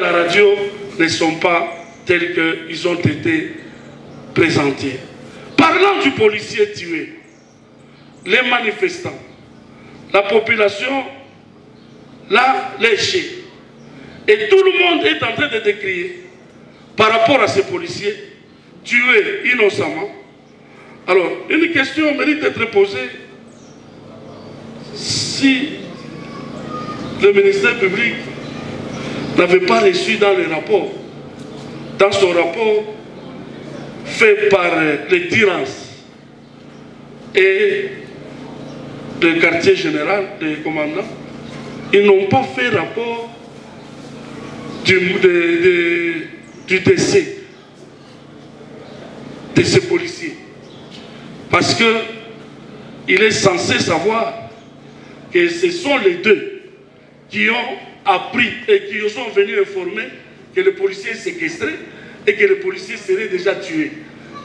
la radio ne sont pas tels qu'ils ont été présentés. Parlant du policier tué, les manifestants, la population l'a léché. Et tout le monde est en train de décrire par rapport à ces policiers tués innocemment. Alors, une question mérite d'être posée. Si le ministère public n'avait pas reçu dans le rapport, dans son rapport fait par euh, les tyrans et le quartier général des commandants, ils n'ont pas fait rapport du, du décès de ces policiers. Parce que il est censé savoir que ce sont les deux qui ont appris et qui sont venus informer que le policier est séquestré et que le policier serait déjà tué.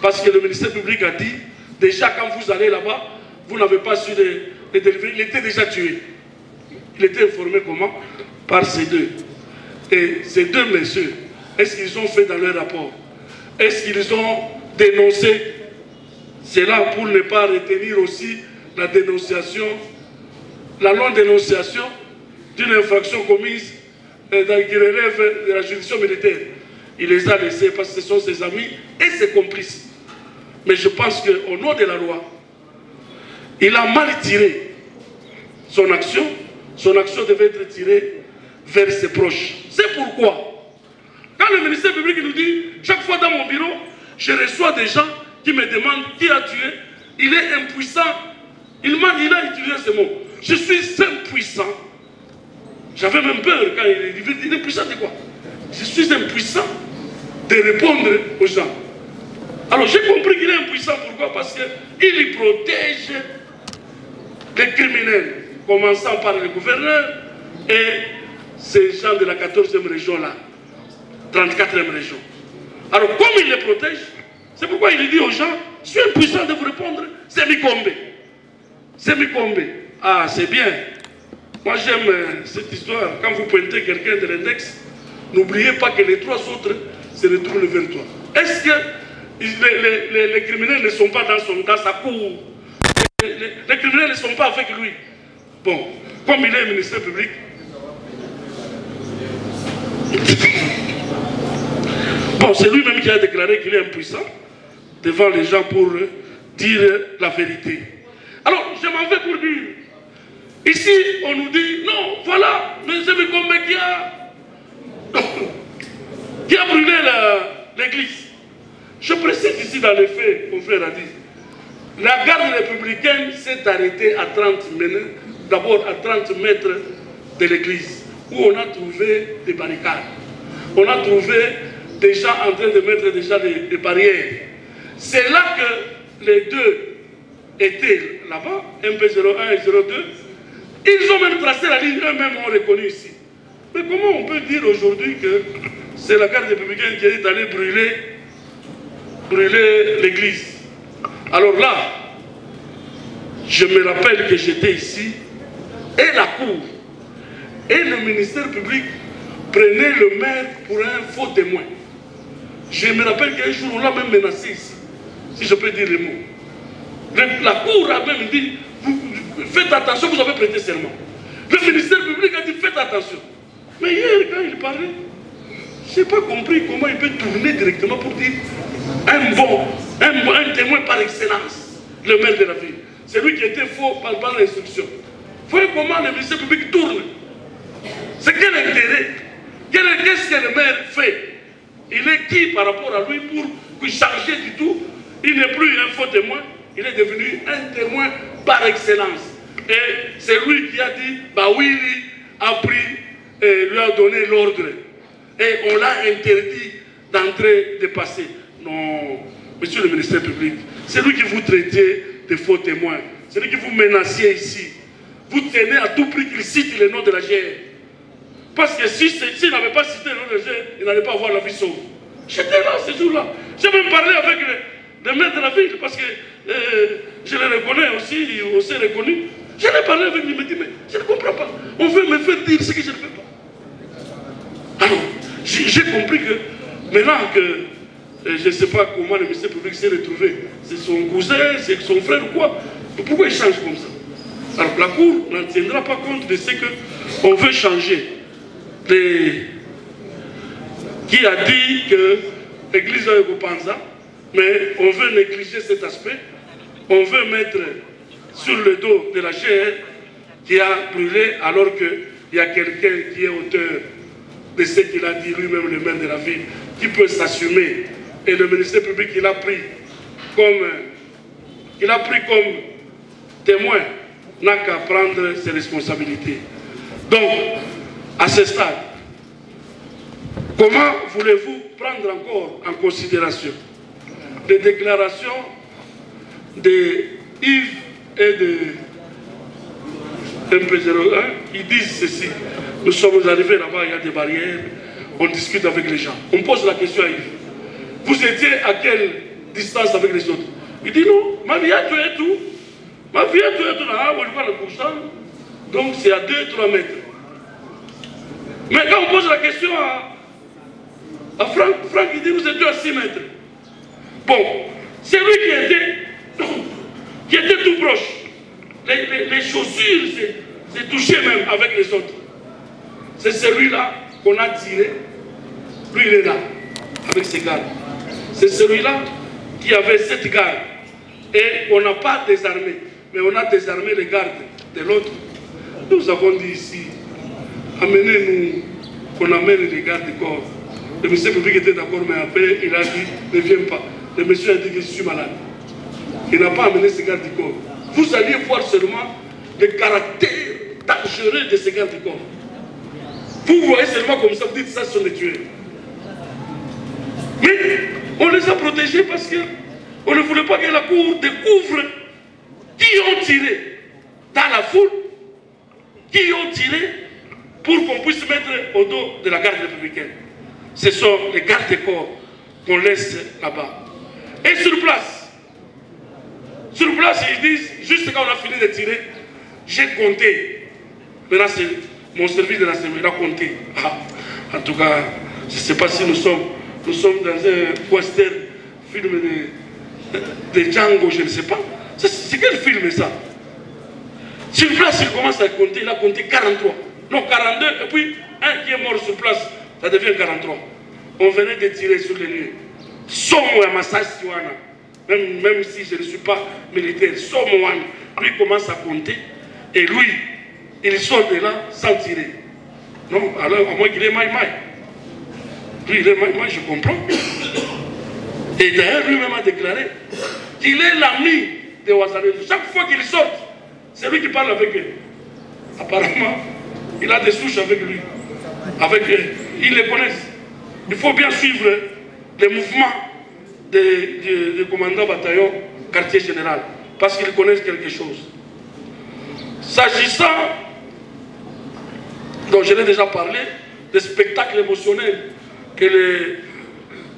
Parce que le ministère public a dit, déjà quand vous allez là-bas, vous n'avez pas su le, le délivrer, il était déjà tué. Il était informé comment? Par ces deux. Et ces deux messieurs, est-ce qu'ils ont fait dans leur rapport Est-ce qu'ils ont dénoncé C'est là pour ne pas retenir aussi la dénonciation, la non-dénonciation d'une infraction commise euh, dans- qui relève de la juridiction militaire. Il les a laissés parce que ce sont ses amis et ses complices. Mais je pense qu'au nom de la loi, il a mal tiré son action. Son action devait être tirée vers ses proches. C'est pourquoi, quand le ministère public nous dit, chaque fois dans mon bureau, je reçois des gens qui me demandent qui a tué, il est impuissant. Il m'a il a utilisé ce mot. Je suis impuissant. J'avais même peur quand il dit, il est impuissant de quoi? Je suis impuissant de répondre aux gens. Alors j'ai compris qu'il est impuissant. Pourquoi? Parce qu'il protège les criminels, commençant par le gouverneur et ces gens de la 14e région là, 34e région. Alors comme il les protège, c'est pourquoi il dit aux gens, je suis impuissant de vous répondre, c'est Mikombe. C'est Mikombe. Ah, c'est bien. Moi j'aime euh, cette histoire. Quand vous pointez quelqu'un de l'index, n'oubliez pas que les trois autres se retournent vers toi. Est-ce que les, criminels ne sont pas dans, dans sa cour? Les criminels ne sont pas avec lui. Bon, comme il est ministère public, c'est lui-même qui a déclaré qu'il est impuissant devant les gens pour dire la vérité. Alors, je m'en vais pour dire, ici, on nous dit, non, voilà, M. Bikombe qui a, qui a brûlé l'église. Je précise ici dans les faits, mon frère a dit, la garde républicaine s'est arrêtée à 30 mètres, d'abord à 30 mètres de l'église, où on a trouvé des barricades. On a trouvé gens en train de mettre déjà des, barrières. C'est là que les deux étaient là-bas, MP01 et 02. Ils ont même tracé la ligne, eux-mêmes ont reconnu ici. Mais comment on peut dire aujourd'hui que c'est la garde républicaine qui est allée brûler, brûler l'église? Alors là, je me rappelle que j'étais ici et la cour et le ministère public prenait le maire pour un faux témoin. Je me rappelle qu'un jour on l'a même menacé ici, si je peux dire les mots. La cour a même dit, faites attention, vous avez prêté serment. Le ministère public a dit, faites attention. Mais hier, quand il parlait, je n'ai pas compris comment il peut tourner directement pour dire un bon, un, bon- un témoin par excellence, le maire de la ville. C'est lui qui était faux par, par l'instruction. Voyez comment le ministère public tourne. C'est quel intérêt? Qu'est-ce que le maire fait? Il est qui par rapport à lui pour pour changer du tout? Il n'est plus un faux témoin, il est devenu un témoin par excellence. Et c'est lui qui a dit, bah oui, a pris et lui a donné l'ordre. Et on l'a interdit d'entrer, de passer. Non, monsieur le ministère public, c'est lui qui vous traitez de faux témoins. C'est lui qui vous menaciez ici. Vous tenez à tout prix qu'il cite le nom de la GR. Parce que si c'est- s'il n'avait pas cité le nom de GR, il n'allait pas avoir la vie sauve. J'étais là ce jour-là. J'ai même parlé avec le, le maire de la ville parce que euh, je le reconnais aussi, on s'est reconnu. Je l'ai parlé avec lui, il me dit, mais je ne comprends pas. On veut me faire dire ce que je ne fais pas. Alors, j'ai j'ai compris que maintenant que euh, je ne sais pas comment le ministère public s'est retrouvé, c'est son cousin, c'est son frère ou quoi, pourquoi il change comme ça? Alors la Cour n'en tiendra pas compte de ce qu'on veut changer. Qui a dit que l'église est Panza, mais on veut négliger cet aspect, on veut mettre sur le dos de la chair qui a brûlé alors qu'il y a quelqu'un qui est auteur de ce qu'il a dit lui-même, le maire de la ville, qui peut s'assumer. Et le ministère public, il a pris comme, il a pris comme témoin, n'a qu'à prendre ses responsabilités. Donc, à ce stade, comment voulez-vous prendre encore en considération les déclarations de Yves et de MP01 qui disent ceci. Nous sommes arrivés là-bas, il y a des barrières, on discute avec les gens. On pose la question à Yves. Vous étiez à quelle distance avec les autres? Il dit non, ma vie a tué tout. Ma vie a tué tout couchant. Donc c'est à 2-3 mètres. Mais quand on pose la question à, à Franck, Franck il dit nous étions à 6 mètres. Bon, c'est lui qui était, qui était tout proche. Les, les- les chaussures s'est touché même avec les autres. C'est celui-là qu'on a tiré. Lui, il est là, avec ses gardes. C'est celui-là qui avait cette garde. Et on n'a pas désarmé, mais on a désarmé les gardes de l'autre. Nous avons dit ici, amenez-nous, qu'on amène les gardes du corps. Le monsieur public était d'accord, mais après, il a dit, ne viens pas. Le monsieur a dit que je suis malade. Il n'a pas amené ces gardes du corps. Vous alliez voir seulement le caractère dangereux de ces gardes du corps. Vous voyez seulement comme ça, vous dites ça sont les tueurs. Mais on les a protégés parce qu'on ne voulait pas que la cour découvre qui ont tiré dans la foule, qui ont tiré pour qu'on puisse mettre au dos de la garde républicaine. Ce sont les gardes des corps qu'on laisse là-bas. Et sur place, sur place, ils disent, juste quand on a fini de tirer, j'ai compté. Maintenant, mon service de l'Assemblée, il a compté. Ah, en tout cas, je ne sais pas si nous sommes, nous sommes dans un western film de, de Django, je ne sais pas. C'est quel film ça? Sur place, il commence à compter, il a compté 43. Non, 42, et puis un qui est mort sur place, ça devient 43. On venait de tirer sur les lieux. Masasi wana. Même, même si je ne suis pas militaire, wana. Lui commence à compter, et lui, il sort de là sans tirer. Non, alors à moins qu'il est maï maï. Lui, il est maï maï, je comprends. Et d'ailleurs, lui-même a déclaré qu'il est l'ami de Ouazzalendo. Chaque fois qu'il sort, c'est lui qui parle avec eux. Apparemment, il a des souches avec lui. Avec eux. Ils les connaissent. Il faut bien suivre les mouvements des des- commandants bataillon quartier général. Parce qu'ils connaissent quelque chose. S'agissant, dont je l'ai déjà parlé, des spectacles émotionnels que le,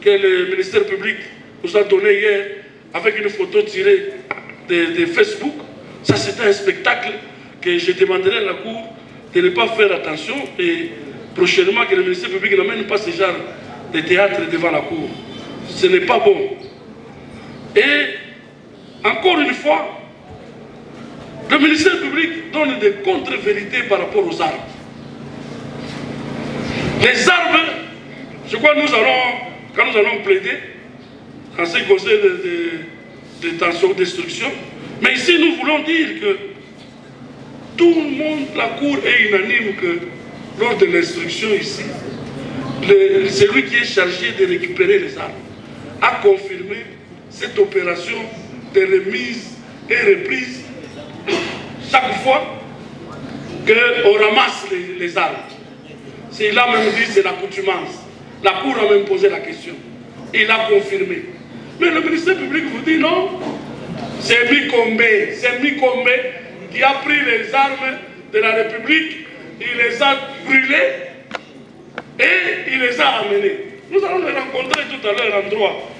que le ministère public nous a donné hier avec une photo tirée de Facebook. Ça, c'était un spectacle que je demanderai à la Cour de ne pas faire attention et prochainement que le ministère public n'amène pas ce genre de théâtre devant la Cour. Ce n'est pas bon. Et encore une fois, le ministère public donne des contre-vérités par rapport aux armes. Les armes, je crois que nous allons, quand nous allons plaider, en ce qui concerne de, de, de tension, destruction, mais ici nous voulons dire que tout le monde, la Cour est unanime que lors de l'instruction ici, celui qui est chargé de récupérer les armes a confirmé cette opération de remise et reprise chaque fois qu'on ramasse les, armes. Il a même dit c'est l'accoutumance. La Cour a même posé la question. Il a confirmé. Mais le ministère public vous dit non. C'est Mikombe. C'est Mikombe qui a pris les armes de la République. Il les a brûlées et il les a amenées. Nous allons les rencontrer tout à l'heure en droit.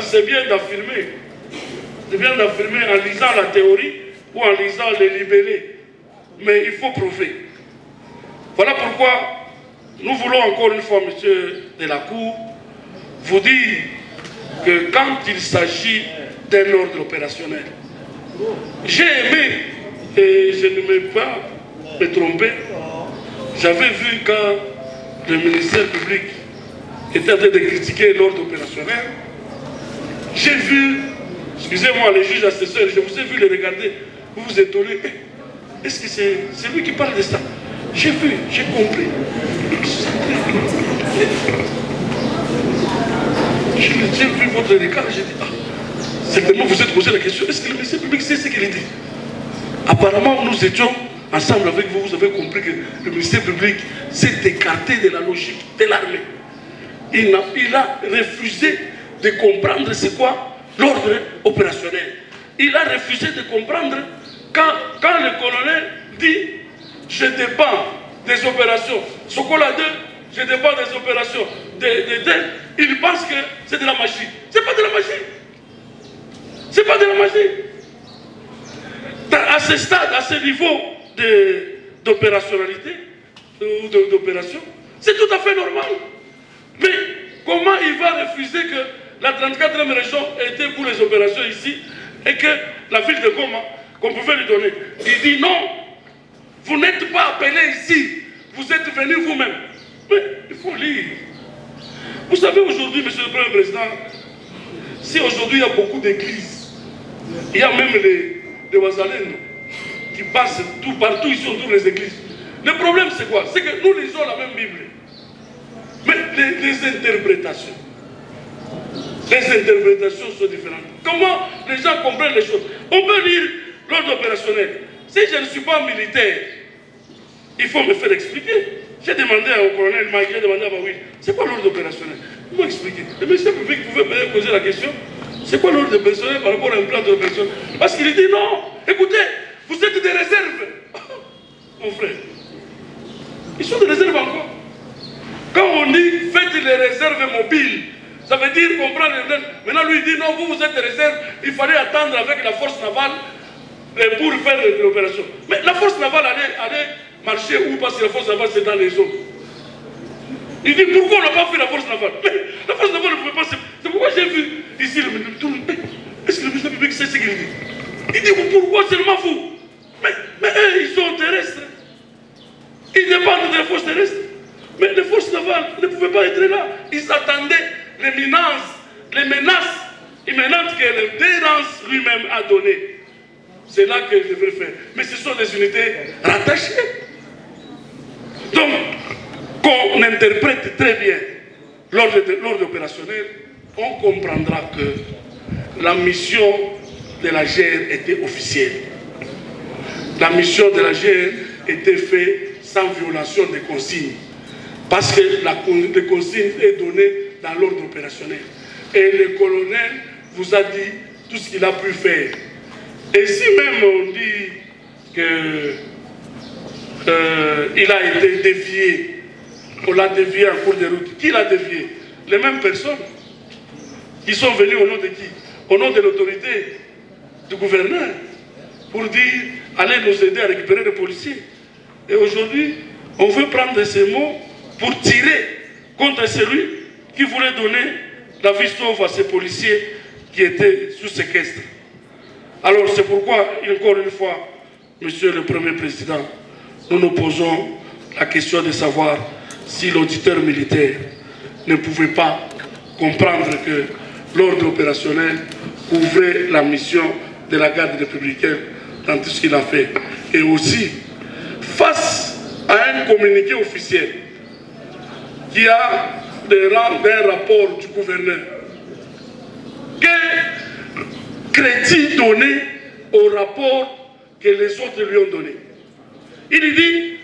C'est bien d'affirmer. C'est bien d'affirmer en lisant la théorie ou en lisant les libellés. Mais il faut prouver. Voilà pourquoi nous voulons encore une fois, monsieur de la Cour, vous dire que quand il s'agit d'un ordre opérationnel, j'ai aimé, et je ne vais pas me tromper, j'avais vu quand le ministère public était en train de critiquer l'ordre opérationnel, j'ai vu, excusez-moi les juges assesseurs, je vous ai vu les regarder, vous vous étonnez, est-ce que c'est lui qui parle de ça? J'ai vu, j'ai compris. J'ai vu votre regard, j'ai dit, ah, certainement vous êtes posé la question, est-ce que le ministère public sait ce qu'il dit? Apparemment, nous étions ensemble avec vous, vous avez compris que le ministère public s'est écarté de la logique de l'armée. Il, a refusé de comprendre c'est quoi l'ordre opérationnel. Il a refusé de comprendre quand, le colonel dit je dépends des opérations. Sokola 2, je dépends des opérations de, il pense que c'est de la magie. C'est pas de la magie. C'est pas de la magie. À ce stade, à ce niveau d'opérationnalité, ou d'opération, c'est tout à fait normal. Mais comment il va refuser que la 34e région était pour les opérations ici et que la ville de Goma, qu'on pouvait lui donner, il dit non, vous n'êtes pas appelé ici, vous êtes venu vous-même. Mais il faut lire. Vous savez aujourd'hui, Monsieur le Premier Président, si aujourd'hui il y a beaucoup d'églises, il y a même les, les Wazalènes qui passent tout, partout ici autour des églises. Le problème c'est quoi? C'est que nous lisons la même Bible. Mais les, les, interprétations, les interprétations sont différentes. Comment les gens comprennent les choses? On peut lire l'ordre opérationnel. Si je ne suis pas militaire, il faut me faire expliquer. J'ai demandé au colonel Mike, j'ai demandé à Baoui, c'est quoi l'ordre opérationnel? Il m'a expliqué. Le ministère public pouvait me poser la question, c'est quoi l'ordre opérationnel par rapport à un plan d'opération Parce qu'il dit non, écoutez, vous êtes des réserves. Mon frère, ils sont des réserves encore. Quand on dit faites les réserves mobiles, ça veut dire qu'on prend les. Maintenant, lui il dit non, vous, vous êtes des réserves, il fallait attendre avec la force navale pour faire l'opération. Mais la force navale allait, allait marcher où? Parce que la force navale c'est dans les eaux. Il dit pourquoi on n'a pas fait la force navale? Mais la force navale ne pouvait pas. C'est pourquoi j'ai vu ici le ministre. Est-ce que le ministre public sait ce qu'il dit? Il dit pourquoi seulement vous? Mais, mais eux, ils sont terrestres. Ils dépendent des forces terrestres. Mais les forces navales ne pouvaient pas être là. Ils attendaient les menaces, les menaces imminentes que le Dérance lui-même a données. C'est là qu'ils devraient faire. Mais ce sont des unités rattachées. Donc, qu'on interprète très bien l'ordre opérationnel, on comprendra que la mission de la GR était officielle. La mission de la GR était faite sans violation des consignes. Parce que la consigne est donnée dans l'ordre opérationnel. Et le colonel vous a dit tout ce qu'il a pu faire. Et si même on dit qu'il euh, a été dévié, on l'a dévié en cours de route, qui l'a dévié? Les mêmes personnes qui sont venues au nom de qui? Au nom de l'autorité du gouverneur pour dire allez nous aider à récupérer les policiers. Et aujourd'hui, on veut prendre ces mots pour tirer contre celui qui voulait donner la vie sauve à ces policiers qui étaient sous séquestre. Alors c'est pourquoi, encore une fois, Monsieur le Premier Président, nous nous posons la question de savoir si l'auditeur militaire ne pouvait pas comprendre que l'ordre opérationnel couvrait la mission de la garde républicaine dans tout ce qu'il a fait. Et aussi, face à un communiqué officiel qui a des rangs d'un rapport du gouverneur, que crédit donné au rapport que les autres lui ont donné? Il dit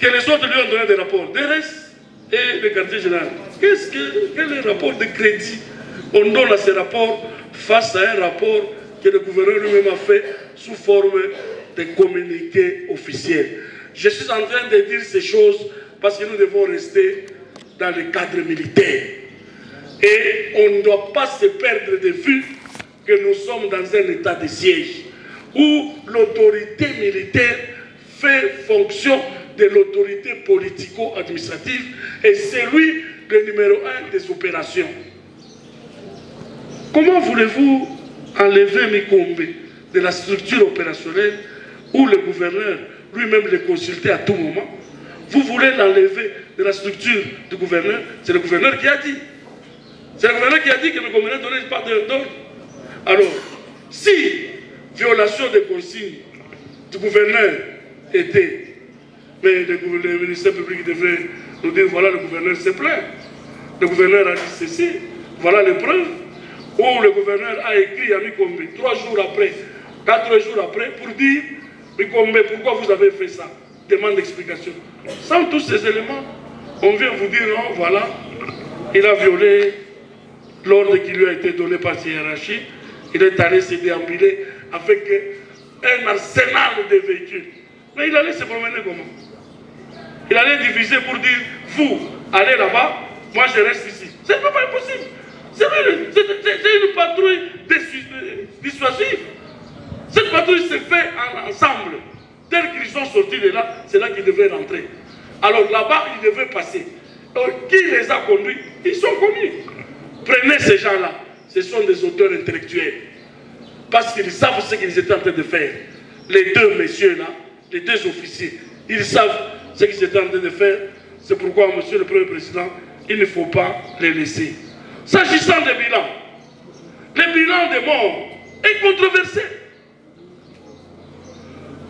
que les autres lui ont donné des rapports d'RS et le quartier général. Qu'est-ce que, quel est le rapport de crédit On donne à ces rapports face à un rapport que le gouverneur lui-même a fait sous forme de communiqué officiel. Je suis en train de dire ces choses parce que nous devons rester dans le cadre militaire. Et on ne doit pas se perdre de vue que nous sommes dans un état de siège où l'autorité militaire fait fonction de l'autorité politico-administrative et c'est lui le numéro un des opérations. Comment voulez-vous enlever Mikombe de la structure opérationnelle où le gouverneur lui-même le consultait à tout moment? Vous voulez l'enlever de la structure du gouverneur? C'est le gouverneur qui a dit. C'est le gouverneur qui a dit que Mikombe ne donnait pas d'ordre. Alors, si violation des consignes du gouverneur était, mais le, le ministère public devait nous dire voilà, le gouverneur s'est plaint. Le gouverneur a dit ceci, voilà les preuves. Où le gouverneur a écrit à Mikombe trois jours après, quatre jours après, pour dire Mikombe, pourquoi vous avez fait ça? Demande d'explication. Sans tous ces éléments, on vient vous dire non, voilà, il a violé l'ordre qui lui a été donné par ses hiérarchies. Il est allé se déambuler avec un arsenal de véhicules. Mais il allait se promener comment? Il allait diviser pour dire, vous, allez là-bas, moi je reste ici. C'est pas impossible. C'est une patrouille dissuasive. Cette patrouille se fait ensemble. Tel qu'ils sont sortis de là, c'est là qu'ils devaient rentrer. Alors là-bas, ils devaient passer. Qui les a conduits? Ils sont connus. Prenez ces gens-là. Ce sont des auteurs intellectuels. Parce qu'ils savent ce qu'ils étaient en train de faire. Les deux messieurs-là, les deux officiers, ils savent ce qu'ils étaient en train de faire. C'est pourquoi, monsieur le Premier Président, il ne faut pas les laisser. S'agissant des bilans, le bilan des morts est controversé.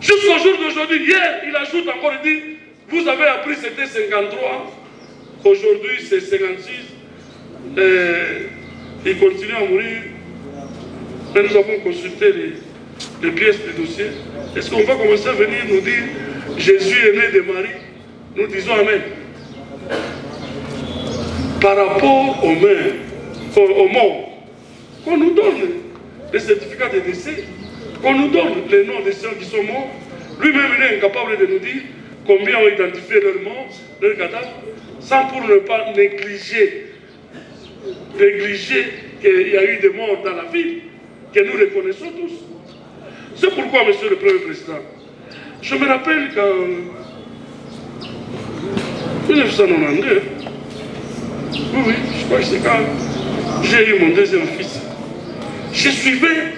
Jusqu'au jour d'aujourd'hui, hier, il ajoute encore, il dit, vous avez appris c'était 53, aujourd'hui c'est 56, et il continue à mourir. Mais nous avons consulté les, les pièces du dossier. Est-ce qu'on va commencer à venir nous dire, Jésus est né de Marie? Nous disons Amen par rapport aux mains, aux morts, qu'on nous donne les certificats de décès, qu'on nous donne les noms des gens qui sont morts. Lui-même, il est incapable de nous dire combien ont identifié leurs morts, leurs cadavres, sans pour ne pas négliger, négliger qu'il y a eu des morts dans la ville, que nous reconnaissons tous. C'est pourquoi, Monsieur le Premier Président, je me rappelle qu'en 1992, oui, oui, je crois que c'est quand j'ai eu mon deuxième fils. Je suivais,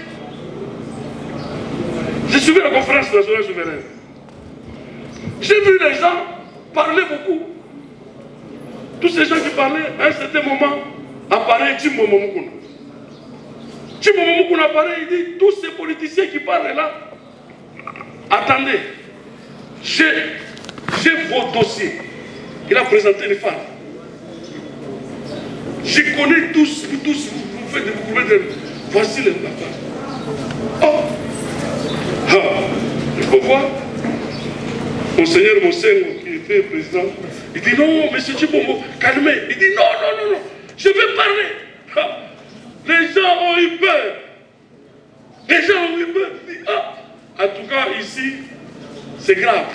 je suivais la conférence nationale souveraine. J'ai vu les gens parler beaucoup. Tous ces gens qui parlaient, à un certain moment, apparaît. Jimbo Momokuna apparaît, il dit, tous ces politiciens qui parlent là, attendez, j'ai vos dossiers. Il a présenté les femmes. Je connais tous, vous tous, vous faites vous pouvez dire, voici les affaires. Oh ah, Il faut voir. Monseigneur Monsengo, qui était président, il dit non, monsieur Chibombo, calmez. Il dit non, non, non, non, je vais parler. Ah, les gens ont eu peur. Les gens ont eu peur. Il dit, ah, en tout cas, ici, c'est grave.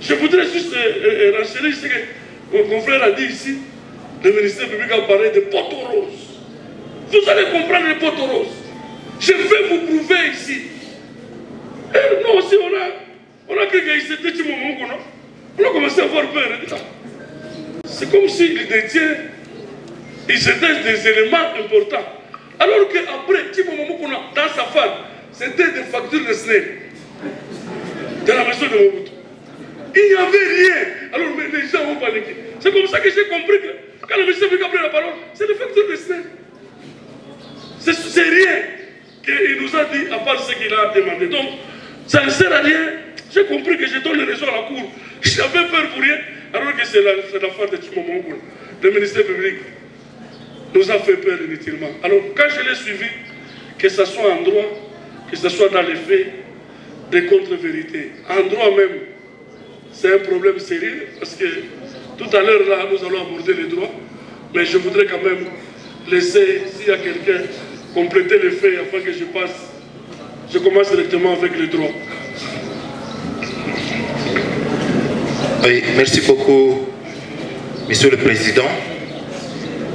Je voudrais juste euh, euh, renseigner ce que mon confrère a dit ici. Le ministère public a parlé de poteaux roses. Vous allez comprendre les poteaux roses. Je vais vous prouver ici. Et nous aussi, on a, on a cru que c'était a. On a commencé à avoir peur. C'est comme s'il détient, ils étaient des éléments importants. Alors qu'après, a dans sa femme, c'était des factures de SNEL de la maison de Mobutu. Il n'y avait rien. Alors les gens ont paniqué. C'est comme ça que j'ai compris que quand le ministre a pris la parole, c'est le facteur de SNEL. C'est rien qu'il nous a dit à part ce qu'il a demandé. Donc, ça ne sert à rien. J'ai compris que je donne raison à la Cour. J'avais peur pour rien, alors que c'est l'affaire de Tchimomo. Le ministère public nous a fait peur inutilement. Alors, quand je l'ai suivi, que ce soit en droit, que ce soit dans les faits, des contre-vérités, en droit même, c'est un problème sérieux, parce que tout à l'heure, là, nous allons aborder les droits, mais je voudrais quand même laisser, s'il y a quelqu'un, compléter les faits afin que je passe. Je commence directement avec les droits. Oui, merci beaucoup, Monsieur le Président.